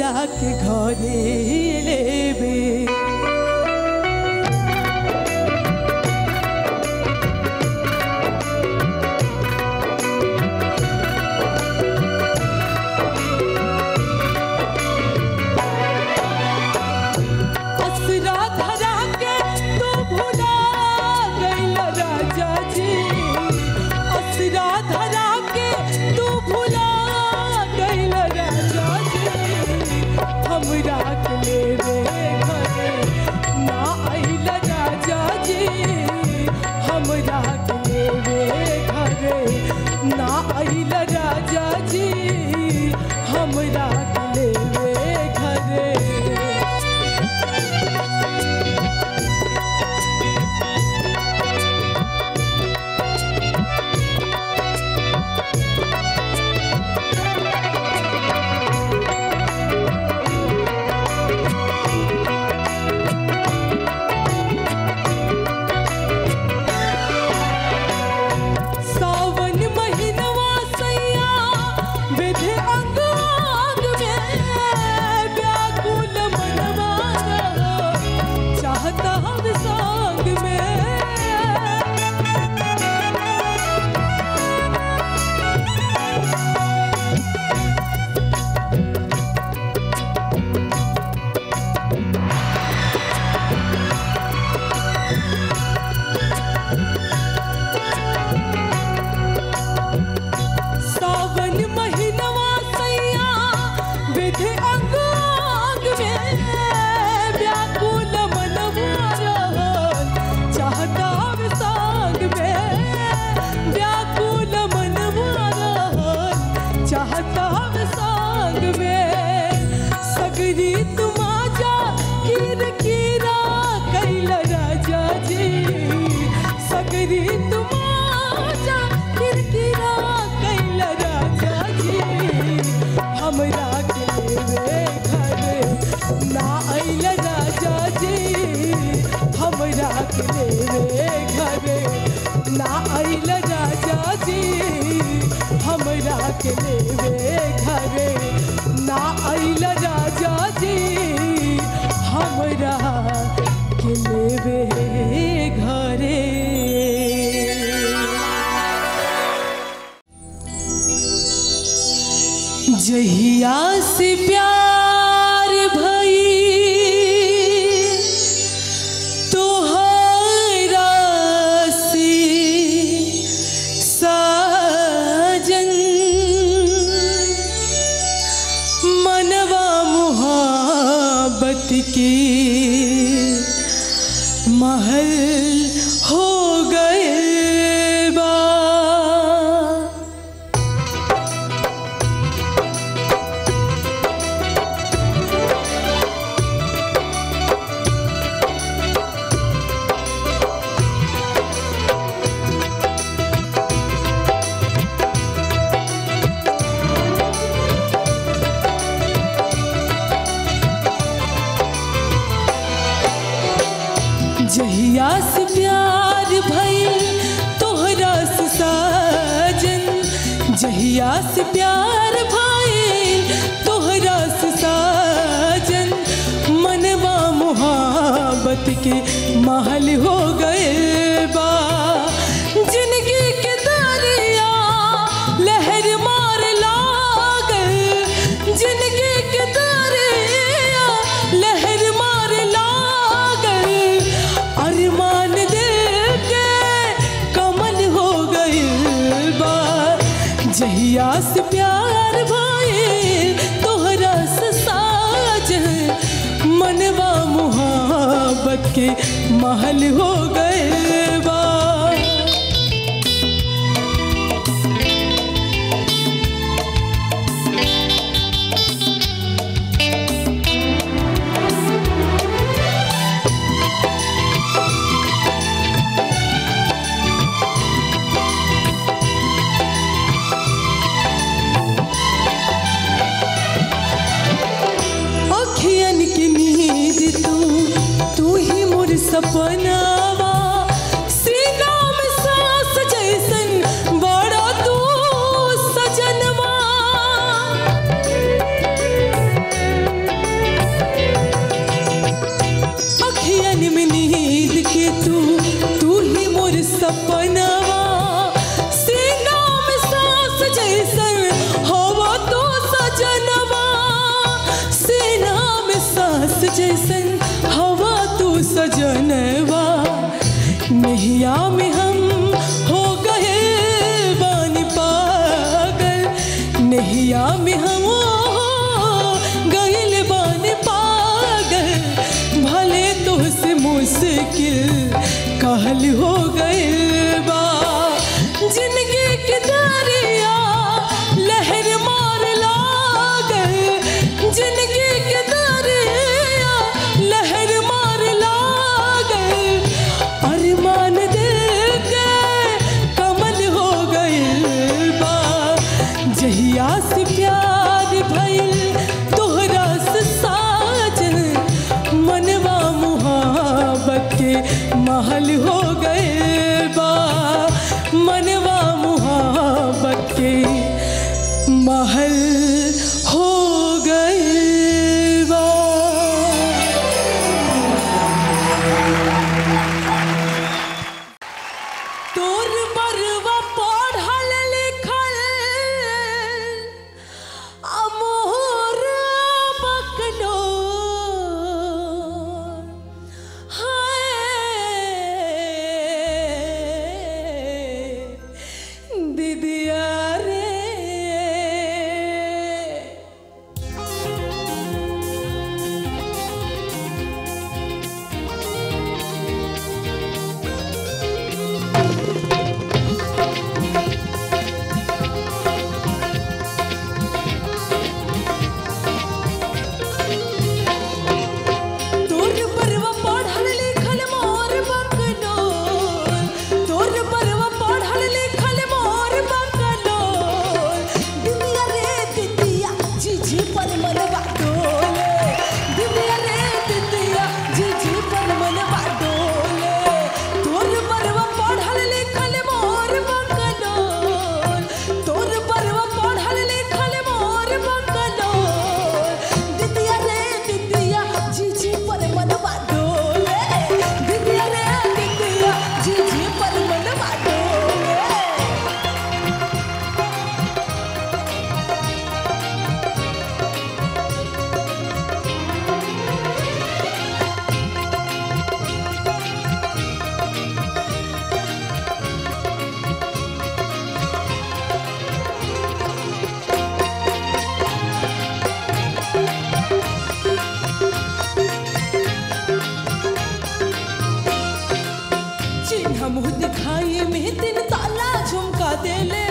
ডাকে ঘরে এলেবে। जहिया से प्यार भई। के महल होगा के महल गए। săpăna मैया में हम हो गए बान पागल। नैया में हम गए बान पागल। भले तो से मुश्किल कहल हो गए मुँह दिखाई में तीन ताला झुमका दे ले